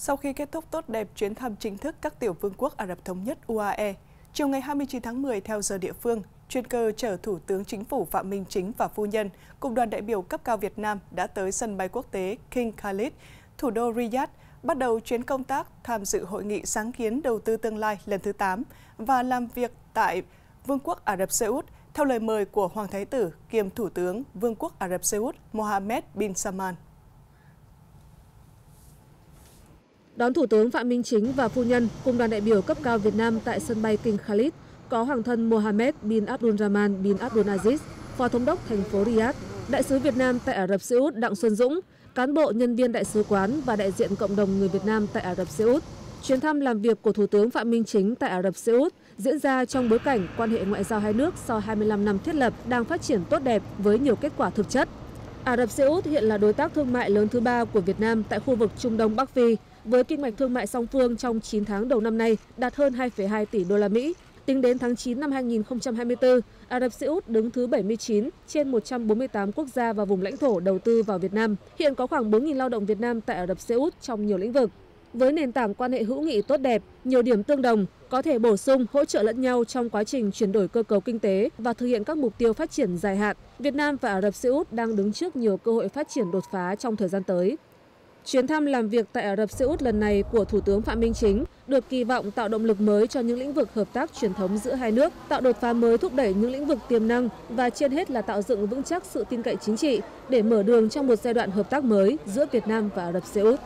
Sau khi kết thúc tốt đẹp chuyến thăm chính thức các tiểu vương quốc Ả Rập Thống Nhất UAE, chiều ngày 29 tháng 10 theo giờ địa phương, chuyên cơ chở Thủ tướng Chính phủ Phạm Minh Chính và phu nhân cùng đoàn đại biểu cấp cao Việt Nam đã tới sân bay quốc tế King Khalid, thủ đô Riyadh, bắt đầu chuyến công tác tham dự hội nghị sáng kiến đầu tư tương lai lần thứ 8 và làm việc tại Vương quốc Ả Rập Xê Út theo lời mời của Hoàng Thái tử kiêm Thủ tướng Vương quốc Ả Rập Xê Út Mohammed bin Salman. Đón Thủ tướng Phạm Minh Chính và phu nhân cùng đoàn đại biểu cấp cao Việt Nam tại sân bay King Khalid có Hoàng thân Mohammed bin Abdulrahman bin Abdulaziz, Phó Thống đốc thành phố Riyadh, Đại sứ Việt Nam tại Ả Rập Xê Út Đặng Xuân Dũng, cán bộ nhân viên đại sứ quán và đại diện cộng đồng người Việt Nam tại Ả Rập Xê Út. Chuyến thăm làm việc của Thủ tướng Phạm Minh Chính tại Ả Rập Xê Út diễn ra trong bối cảnh quan hệ ngoại giao hai nước sau 25 năm thiết lập đang phát triển tốt đẹp với nhiều kết quả thực chất. Ả Rập Xê Út hiện là đối tác thương mại lớn thứ ba của Việt Nam tại khu vực Trung Đông Bắc Phi, với kinh mạch thương mại song phương trong 9 tháng đầu năm nay đạt hơn 2,2 tỷ đô la Mỹ. Tính đến tháng 9 năm 2024, Ả Rập Xê Út đứng thứ 79 trên 148 quốc gia và vùng lãnh thổ đầu tư vào Việt Nam. Hiện có khoảng 4.000 lao động Việt Nam tại Ả Rập Xê Út trong nhiều lĩnh vực. Với nền tảng quan hệ hữu nghị tốt đẹp, nhiều điểm tương đồng, có thể bổ sung, hỗ trợ lẫn nhau trong quá trình chuyển đổi cơ cấu kinh tế và thực hiện các mục tiêu phát triển dài hạn, Việt Nam và Ả Rập Xê Út đang đứng trước nhiều cơ hội phát triển đột phá trong thời gian tới. Chuyến thăm làm việc tại Ả Rập Xê Út lần này của Thủ tướng Phạm Minh Chính được kỳ vọng tạo động lực mới cho những lĩnh vực hợp tác truyền thống giữa hai nước, tạo đột phá mới thúc đẩy những lĩnh vực tiềm năng và trên hết là tạo dựng vững chắc sự tin cậy chính trị để mở đường trong một giai đoạn hợp tác mới giữa Việt Nam và Ả Rập Xê Út.